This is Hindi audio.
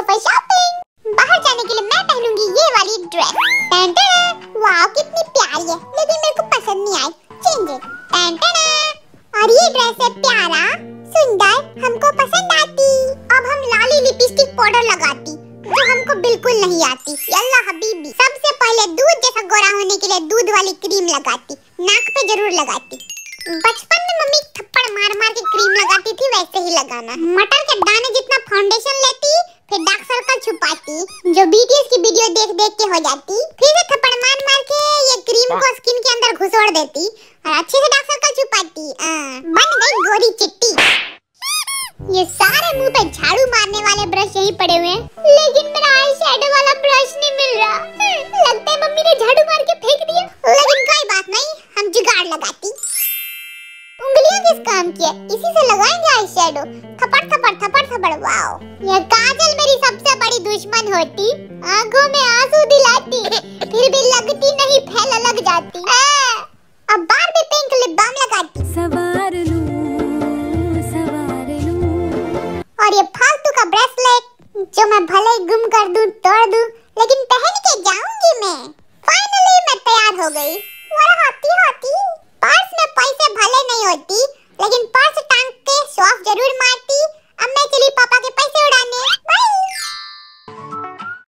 फॉर शॉपिंग बाहर जाने के लिए मैं पहनूँगी ये वाली ड्रेस वाह, कितनी प्यारी है। लेकिन मेरे को पसंद नहीं आई। चेंज इट और ये ड्रेस है प्यारा, सुंदर, हमको पसंद आती। अब हम लाली लिपस्टिक पाउडर लगाती, जो हमको बिल्कुल नहीं आती। यल्ला हबीबी। सबसे पहले दूध जैसा गोरा होने के लिए दूध वाली क्रीम लगाती। नाक पे ज़रूर लगाती। बचपन में मम्मी थप्पड़ मार मार के क्रीम लगाती थी, वैसे ही लगाना। मटर के दाने जितना फाउंडेशन लेती फिर डार्क सर्कल छुपाती जो बीटीएस की वीडियो देख देख के हो जाती फिर से थप्पड़ मार मार के ये क्रीम को स्किन के अंदर घुसोड़ देती और अच्छे से डार्क सर्कल छुपाती। आ, बन गई गोरी चिट्टी। ये सारे मुँह पे झाड़ू मारने वाले ब्रश यही पड़े हुए हैं। लेकिन मेरा आई शेडो वाला ब्रश नहीं मिल रहा। लगता है मम्मी ने झाड़ू मार के फेंक दिया। लेकिन कोई बात नहीं हम जुगाड़ लगाती। उंगलियाँ किस काम की है इसी से लगाएँगे आई शेडो थपड़ थपड़ थपड़ थपड़ वाओ ये काजल मेरी सबसे बड़ी दुश्मन होती। आँखों में आँसू दिलाती। फिर भी लगती नहीं फैल लग जाती। आ, अब बार भी पिंक लिप बाम लगाती। सवार लूँ सवार लूँ। और ये फालतू का ब्रेसलेट जो मैं भले ही गुम कर दूँ तोड़ दूँ लेकिन पहन के जाऊँगी